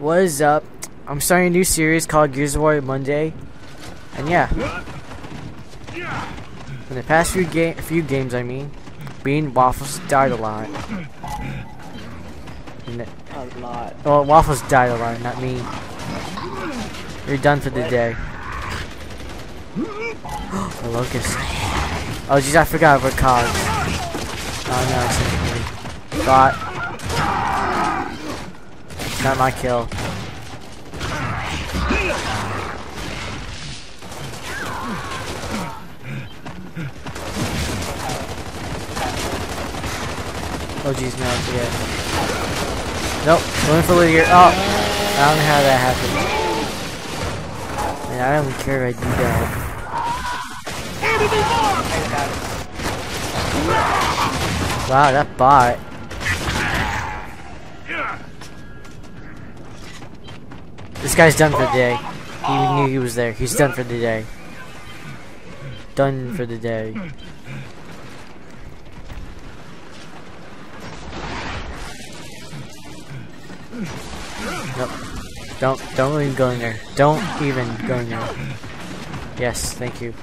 What is up? I'm starting a new series called Gears of War Monday. And yeah. In the past few game few games I mean, Bean Waffles died a lot. The- A lot. well, Waffles died a lot, not me. You're done for the day. the locust. Oh jeez, I forgot about cogs. Oh no, it's. Thought. Not my kill. Oh jeez, no, yeah. Nope, going for Lydia. Oh, I don't know how that happened. Man, I don't care if I do that. Wow, that bot. This guy's done for the day. He knew he was there. He's done for the day. Done for the day. Nope. Don't don't even go in there. Don't even go in there. Yes, thank you.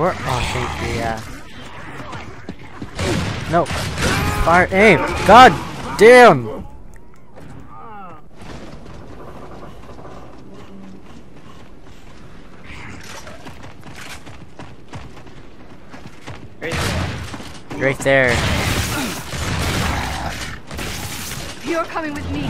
Where? Oh, thank you. Yeah. No. Fire aim. God damn. Right there. Right there. You're coming with me.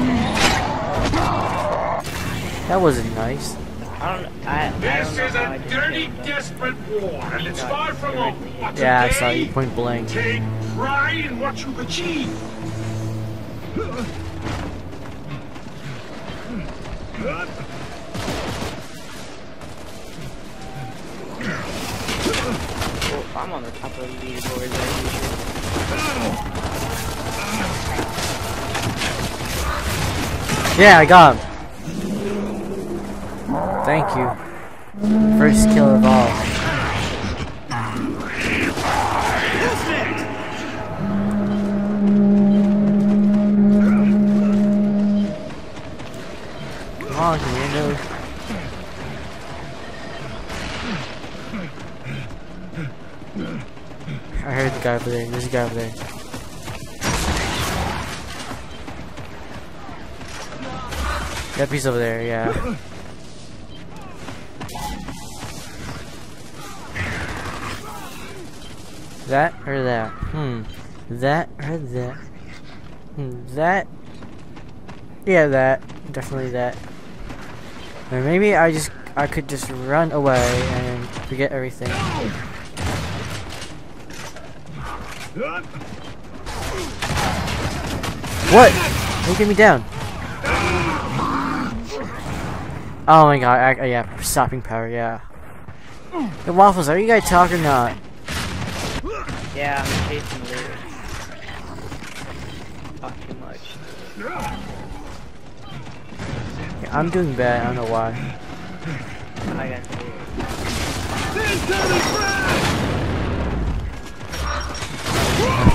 That wasn't nice. I don't. I, I This don't know is how I a didn't dirty, desperate war, and it's far from over. But Yeah, I saw today, you point blank. Take pride in what you've achieved. Well, I'm on the top of the leaderboard as usual. Yeah, I got him. Thank you. First kill of all. I heard the guy over there. There's a guy over there. Yep, he's over there, yeah. That or that? Hmm. That or that? Hmm. That? Yeah, that. Definitely that. Or maybe I just I could just run away and forget everything. What? Don't get me down. Oh my god, I, yeah, stopping power, yeah. The waffles, are you guys talking or not? Yeah, I'm chasing later. Talk too much. Yeah, I'm doing bad, I don't know why. I got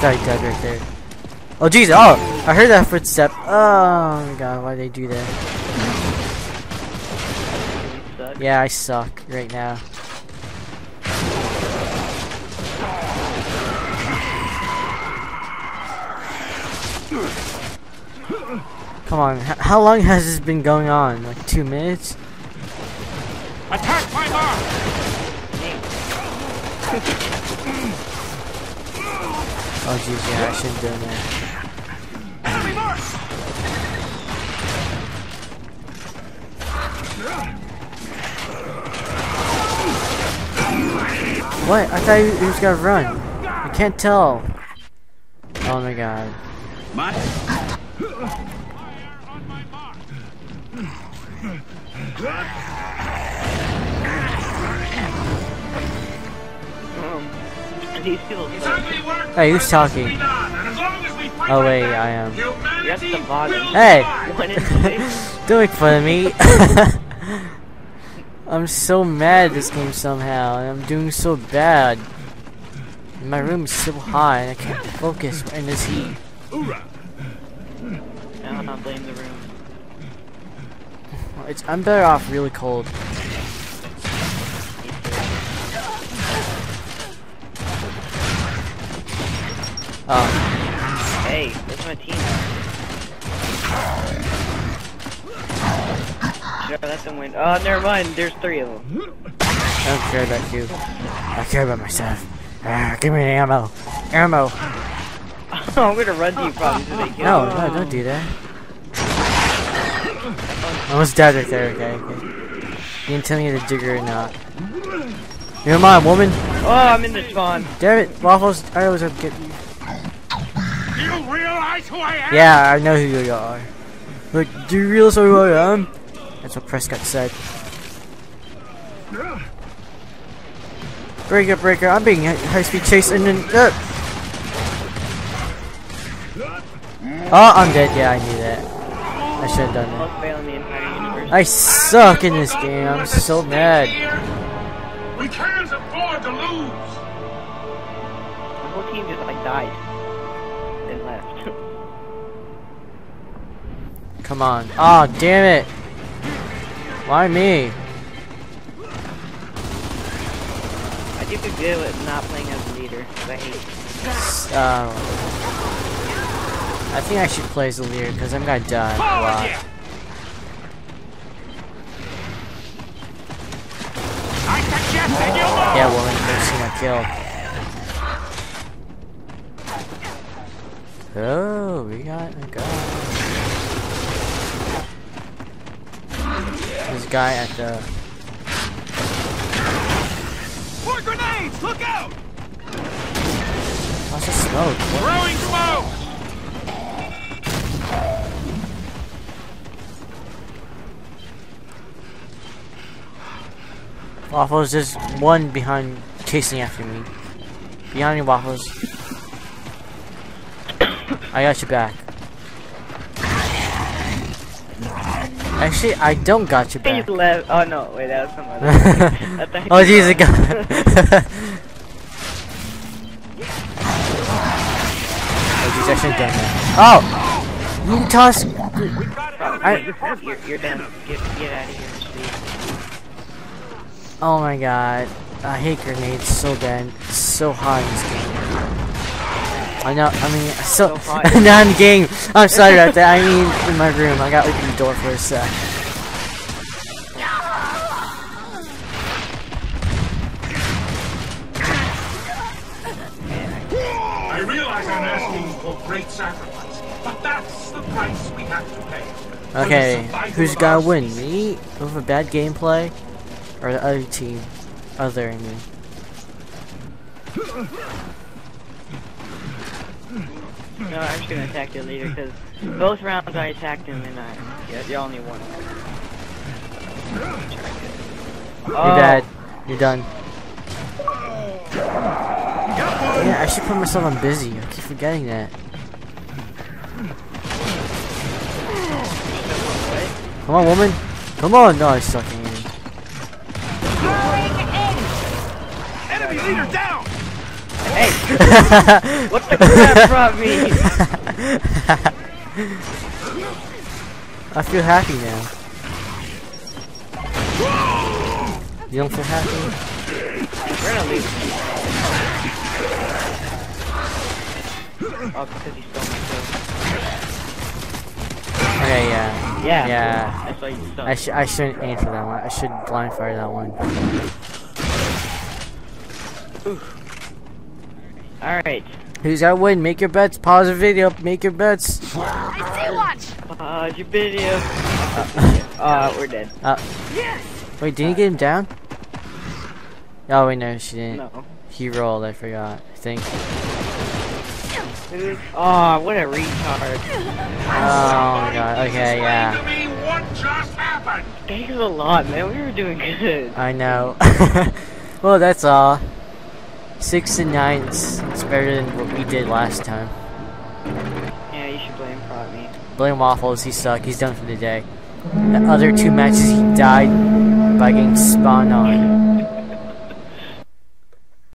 thought he died right there. Oh jeez, oh! I heard that footstep. Oh my god, why they do that? Yeah, I suck right now. Come on, how long has this been going on? Like two minutes? Attack my mark! Oh jeez, yeah, I shouldn't done that. Enemy mark! What? I thought he was gonna run. I can't tell. Oh my god. These people It's suck. ugly work. Hey, who's but it must talking? be done, And as long as we Oh wait, I am. You're at Humanity the bottom. will Hey! survive. One in six. Don't make fun of me. I'm so mad at this game somehow, and I'm doing so bad. My room is so high, and I can't focus in this heat. Hoorah. I'm not blame the room. It's, I'm better off really cold. Oh, Hey, where's my team? Should I let them win? Oh, never mind. There's three of them. I don't care about you. I care about myself. Ah, give me the ammo. Ammo. I'm gonna run to you probably so they kill No, no, don't do that. I almost died right there, okay, okay. You can tell me the digger or not. Never mind, woman. Oh, I'm in the spawn. Damn it, Waffles, I always have to get you. Do you realize who I am? Yeah, I know who you are. Like, do you realize who I am? That's what Prescott said. Breaker, breaker, I'm being hi- high-speed chased and then... Uh. Oh, I'm dead. Yeah, I knew that. I should have done that. Most fail in the entire universe. I suck in this game. I'm so mad. We can't afford to lose. The whole team just like died and left. Come on. Oh, damn it. Why me? I do feel good with not playing as a leader. 'cause I hate. Uh, I think I should play as a leader because I'm gonna die a lot. here. I suggest that you move. Yeah, woman, go see my kill. Oh, we got a guy. This guy at the. More grenades! Look out! What's the smoke? Throwing smoke! Waffles, there's one behind chasing after me. Behind you, Waffles. I got your back. Actually, I don't got your back. left. Oh no, wait, that was some other. Oh, left. Oh, oh! got. oh, jeez, I should have done that. Oh! You toss. I. You're, you're done. Get, get out of here, Steve. Oh my god. I hate grenades so bad. It's so hot in this game. I know, I mean, so, So hot. not in the game. I'm sorry about that. I mean, in my room. I got open the door for a sec. I realize I'm asking for great sacrifice, but that's the price we have to pay. Okay, who's gonna win? Me? With a bad gameplay? Or the other team? Other, I mean. No, I'm just gonna attack your leader because both rounds I attacked him and I. Yeah, y'all only won. You're Oh, bad. You're done. Yeah, I should put myself on busy. I keep forgetting that. Come on, woman. Come on. No, I suck Enemy leader down! Hey! what the crap brought me? I feel happy now. You don't feel happy? We're gonna leave. Oh, because he stole my kill. Okay, yeah. Yeah. Yeah. That's why you. I, sh I shouldn't aim for that one. I should blind fire that one. Alright. Who's got win? Make your bets. Pause the video. Make your bets. I see one! Uh, your video. Uh, we're dead. Uh, Yes! wait, didn't you get him down? Oh, wait, no, she didn't. No. He rolled, I forgot. I think. Oh, what a retard. Oh my god, okay, yeah. Explain to me what just happened. Thanks a lot, man. We were doing good. I know. well, that's all. Six and nine. It's, it's better than what we did last time. Yeah, you should blame Prot me. Blame Waffles, he sucked. He's done for the day. The other two matches he died by getting spawned on.